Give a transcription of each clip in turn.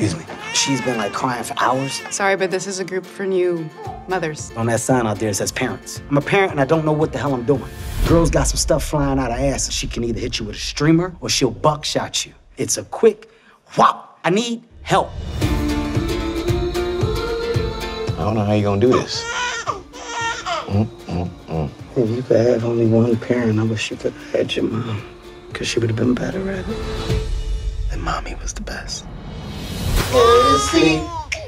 Excuse me. She's been like crying for hours. Sorry, but this is a group for new mothers. On that sign out there, it says parents. I'm a parent and I don't know what the hell I'm doing. Girl's got some stuff flying out her ass and she can either hit you with a streamer or she'll buckshot you. It's a quick whop. I need help. I don't know how you're gonna do this. Mm, mm, mm. If you could have only one parent, I wish you could have had your mom. Because she would have been better at it. And mommy was the best. Go to sleep,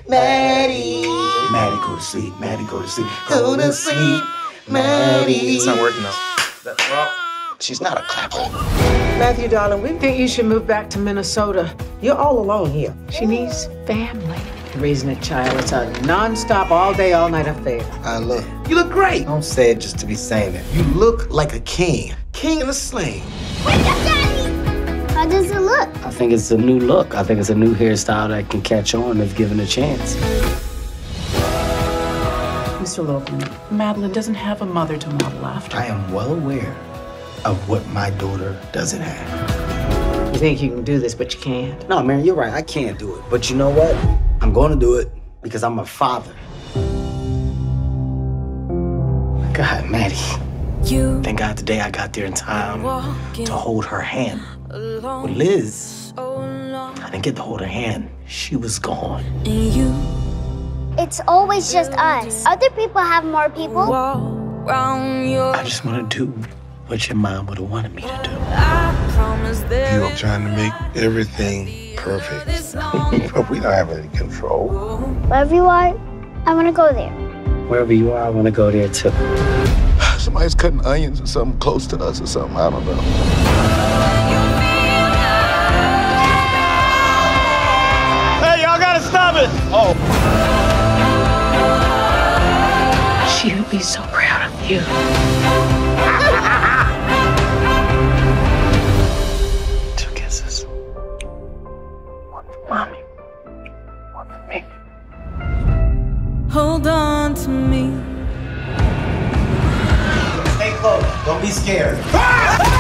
Maddie. Maddie, go to sleep. Maddie, go to sleep. Go to sleep, Maddie. It's not working out. She's not a clapper. Matthew, darling, we think you should move back to Minnesota. You're all alone here. She needs family. Raising a child, it's a non-stop, all-day, all-night affair. I look. You look great. Don't say it just to be saying it. You look like a king. King in a sling. How does it look? I think it's a new look. I think it's a new hairstyle that can catch on if given a chance. Mr. Logan, Madeline doesn't have a mother to model after. I am well aware of what my daughter doesn't have. You think you can do this, but you can't. No, man, you're right. I can't do it. But you know what? I'm going to do it because I'm a father. God, Maddie. You Thank God today I got there in time to hold her hand. Alone With Liz, so long, I didn't get to hold her hand. She was gone. and you It's always just us. Other people have more people. walk round your. I just want to do what your mom would have wanted me to do. I promise there You are trying to make everything perfect. but we don't have any control. Wherever you are, I want to go there. Wherever you are, I want to go there too. Somebody's cutting onions or something close to us or something. I don't know. Be so proud of you. Two kisses. One for mommy. One for me. hold on to me. Stay close. Don't be scared. Ah!